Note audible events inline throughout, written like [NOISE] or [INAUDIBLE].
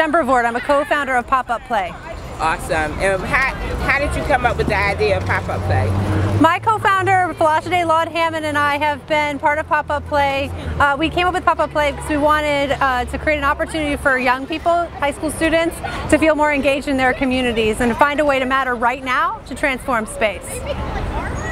Jen Brevoort. I'm a co-founder of Pop-Up Play. Awesome. And how, how did you come up with the idea of Pop-Up Play? My co-founder, Falashade Laud Hammond, and I have been part of Pop-Up Play. Uh, we came up with Pop-Up Play because we wanted uh, to create an opportunity for young people, high school students, to feel more engaged in their communities and to find a way to matter right now to transform space.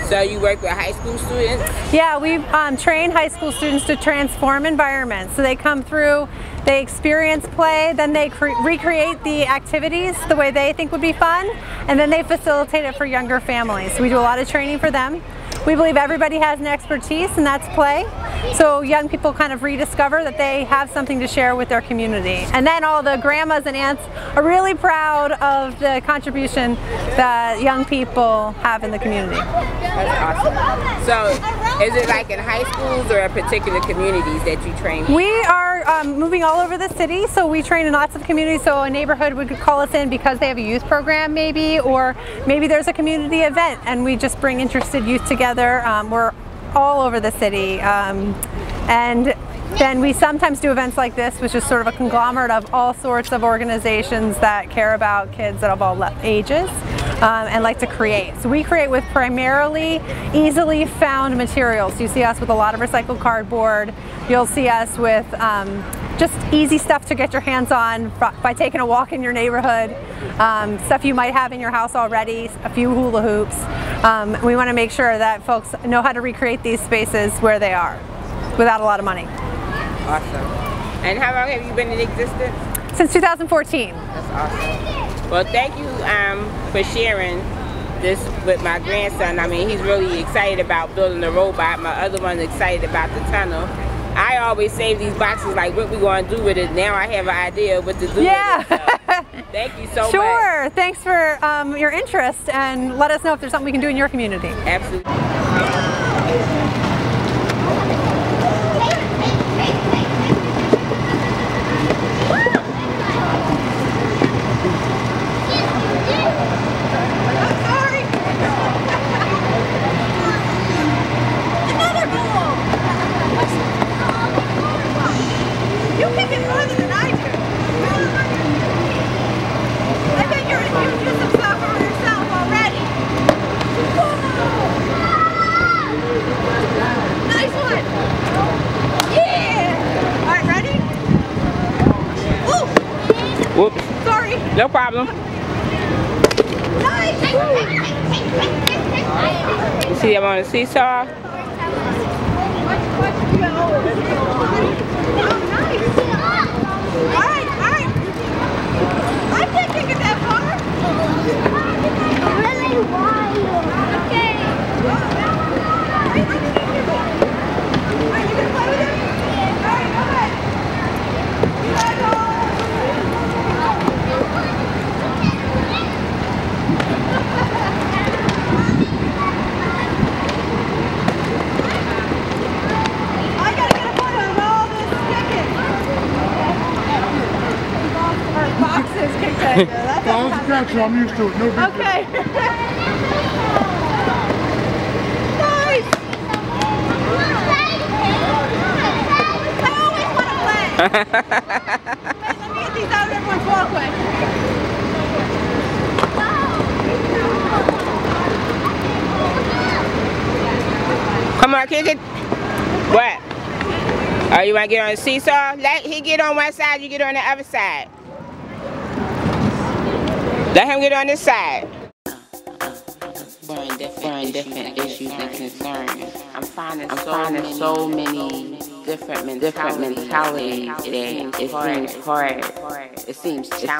So you work with high school students? Yeah, we um, train high school students to transform environments. So they come through, they experience play, then they recreate the activities the way they think would be fun, and then they facilitate it for younger families. We do a lot of training for them. We believe everybody has an expertise and that's play. So young people kind of rediscover that they have something to share with their community. And then all the grandmas and aunts are really proud of the contribution that young people have in the community. That's awesome. So is it like in high schools or in particular communities that you train? We are um, moving all over the city, so we train in lots of communities. So a neighborhood would call us in because they have a youth program maybe, or maybe there's a community event and we just bring interested youth together. Um, we're all over the city. Um, and then we sometimes do events like this, which is sort of a conglomerate of all sorts of organizations that care about kids of all ages um, and like to create. So we create with primarily easily found materials. You see us with a lot of recycled cardboard. You'll see us with um, just easy stuff to get your hands on by taking a walk in your neighborhood, um, stuff you might have in your house already, a few hula hoops. Um, we want to make sure that folks know how to recreate these spaces where they are without a lot of money. Awesome. And how long have you been in existence? Since 2014. That's awesome. Well, thank you um, for sharing this with my grandson. I mean, he's really excited about building the robot. My other one's excited about the tunnel. I always save these boxes like what we going to do with it. Now I have an idea what to do yeah. with it. So [LAUGHS] thank you so sure. much. Sure. Thanks for um, your interest and let us know if there's something we can do in your community. Absolutely. Whoops. Sorry. No problem. You see I'm on a seesaw? Well, I was a cat, so I'm used to it. No big Okay. [LAUGHS] nice! I always want to play. Let me get these out of everyone's. Come on, kick it. What? Oh, you want to get on the seesaw? Let he get on one side, you get on the other side. Let him get on this side. Different, different, different issues and concerns. I'm finding, I'm so, finding many, so many different mentalities, different mentalities that it seems hard. It seems, it seems